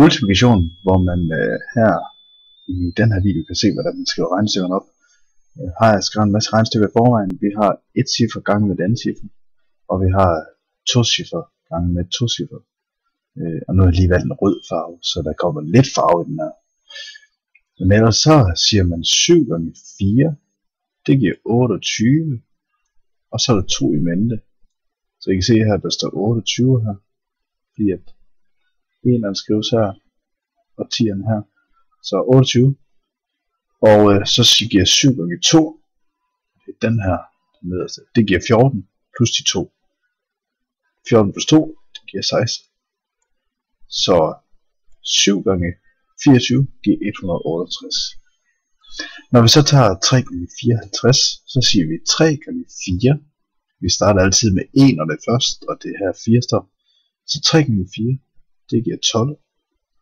multiplikation, hvor man øh, her i den her video kan se, hvordan man skriver regnestykkerne op. Øh, har jeg skrevet en masse regnestykker i forvejen. Vi har et cifre gange med et andet cifre, og vi har to cifre gange med to cifre. Øh, og nu har jeg lige valgt en rød farve, så der kommer lidt farve i den her. Men ellers så siger man 7 gange 4, det giver 28, og så er der 2 i mente. Så I kan se her, der står 28 her, fordi at 1'eren skrives her, og 10'eren her. Så 28. Og øh, så giver 7 gange 2, det er den her, den nederste, det giver 14, plus de 2. 14 plus 2, det giver 16. Så 7 gange 24 giver 168. Når vi så tager 3 gange 54, så siger vi 3 gange 4. Vi starter altid med 1 og det først, og det her 4 står. Så 3 gange 4, det giver 12.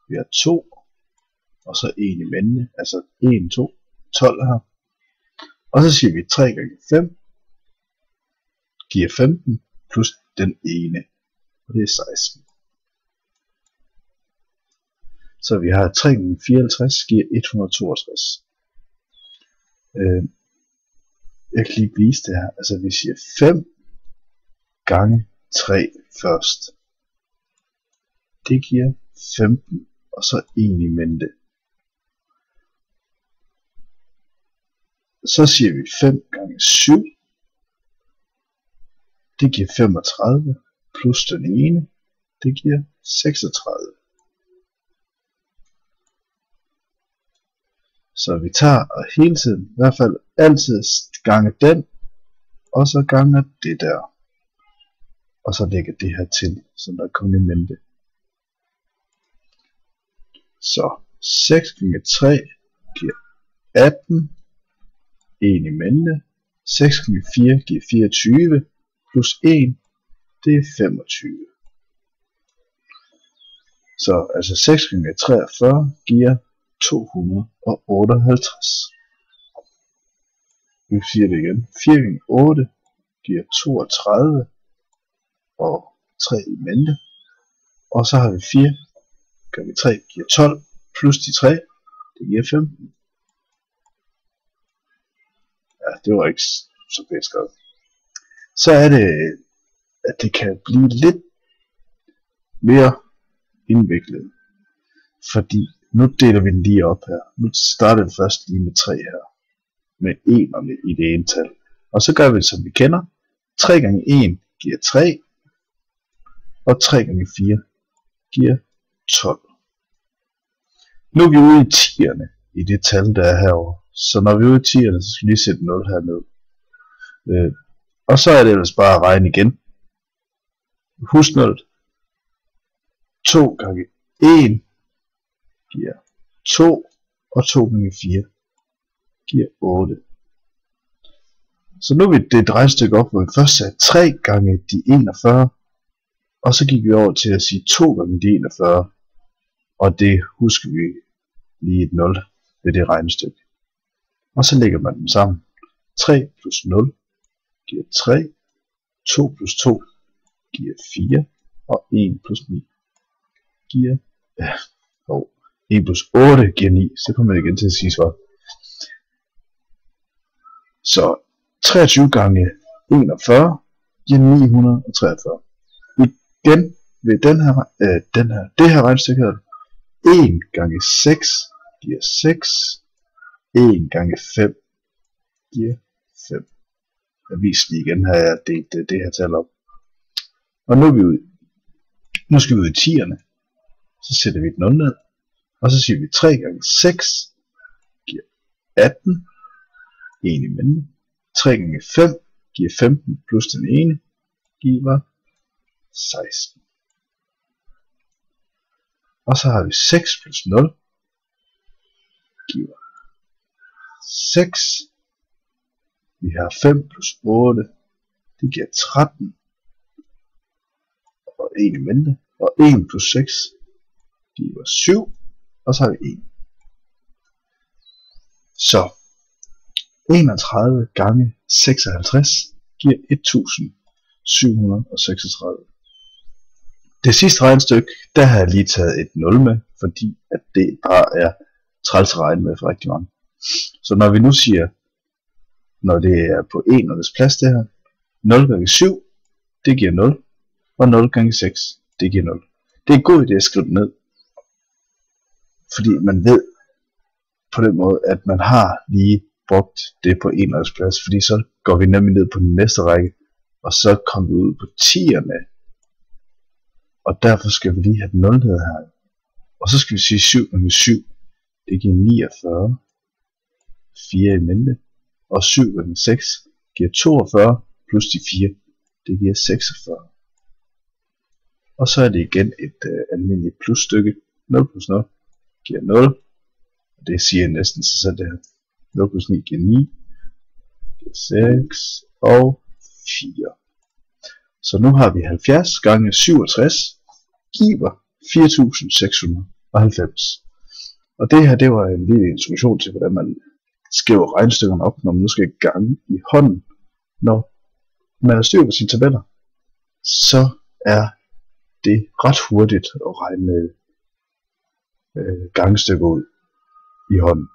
Vi har 2, og så 1 i mændene, altså 1, 2, 12 her. Og så siger vi 3 gange 5, giver 15, plus den ene, og det er 16. Så vi har 3 gange 54 giver 162. Øh, jeg kan lige vise det her. Altså vi siger 5 gange 3 først. Det giver 15, og så 1 i mente. Så siger vi 5 gange 7. Det giver 35, plus den ene, det giver 36. Så vi tager og hele tiden, i hvert fald altid gange den, og så gange det der. Og så lægger det her til, som der kun i mente. Så 6 gange 3 giver 18, 1 i mændene, 6 gange 4 giver 24, plus 1, det er 25. Så altså 6 gange 43 giver 258. Vi siger det igen. 4 gange 8 giver 32 og 3 i mente. Og så har vi 4 gange 3 giver 12 plus de 3, det giver 15. Ja, det var ikke så fedt skrevet. Så er det, at det kan blive lidt mere indviklet. Fordi nu deler vi den lige op her. Nu starter vi først lige med 3 her. Med 1'erne i det ene tal. Og så gør vi det som vi kender. 3 gange 1 giver 3. Og 3 gange 4 giver 12. Nu er vi ude i 10'erne i det tal, der er herovre. Så når vi er ude i 10'erne, så skal vi lige sætte 0 herned. Øh, og så er det ellers bare at regne igen. Husk 0. 2 gange 1 giver 2, og 2 gange 4 giver 8. Så nu er vi det drejstykke op, hvor vi først sagde 3 gange de 41, og så gik vi over til at sige 2 gange de 41, og det husker vi lige et 0 ved det regnestykke. Og så lægger man dem sammen. 3 plus 0 giver 3, 2 plus 2 giver 4, og 1 plus 9 giver, ja, oh, 1 plus 8 giver 9. Så kommer man igen til at sige svar. Så 23 gange 41 giver 943. Igen ved den her, øh, den her, det her regnstykke her, 1 gange 6 giver 6. 1 gange 5 giver 5. Jeg viser lige igen, har jeg delt det, det her tal op. Og nu er vi ude. Nu skal vi ud i 10'erne. Så sætter vi den under ned. Og så siger vi 3 gange 6 giver 18. 1 i mente. 3 gange 5 giver 15 plus den ene giver 16. Og så har vi 6 plus 0 giver 6. Vi har 5 plus 8, det giver 13. Og 1 mindre. mente. Og 1 plus 6 giver 7 og så har vi 1. Så 31 gange 56 giver 1736 det sidste regnstykke, der har jeg lige taget et 0 med, fordi at det bare er træls regne med for rigtig mange. Så når vi nu siger, når det er på 1 og dets plads det her, 0 gange 7, det giver 0, og 0 gange 6, det giver 0. Det er en god idé at skrive det ned, fordi man ved på den måde, at man har lige brugt det på en eller plads, fordi så går vi nemlig ned på den næste række, og så kommer vi ud på 10'erne. Og derfor skal vi lige have den 0 her. Og så skal vi sige 7 gange 7, det giver 49. 4 i mente. Og 7 gange 6 giver 42 plus de 4, det giver 46. Og så er det igen et øh, almindeligt plusstykke. 0 plus 0 giver 0. Og det siger næsten sig selv det her. 0 plus 9 giver 9. Giver 6 og 4. Så nu har vi 70 gange 67 giver 4690. Og det her, det var en lille instruktion til, hvordan man skriver regnstykkerne op, når man nu skal gange i hånden. Når man har styr på sine tabeller, så er det ret hurtigt at regne øh, gangstykker ud i hånden.